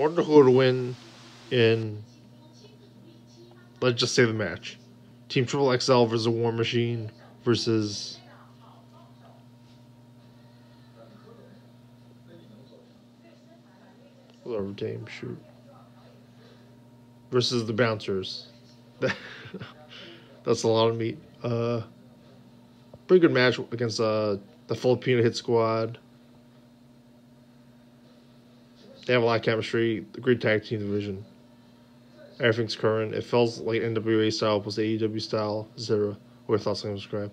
wonder who would win in. Let's just say the match. Team Triple XL versus War Machine versus. Whatever team, shoot. Versus the Bouncers. That's a lot of meat. Uh, pretty good match against uh, the Filipino Hit Squad. They have a lot of chemistry. The great tag team division. Everything's current. It feels like NWA style plus AEW style, etc. What are your thoughts on subscribe?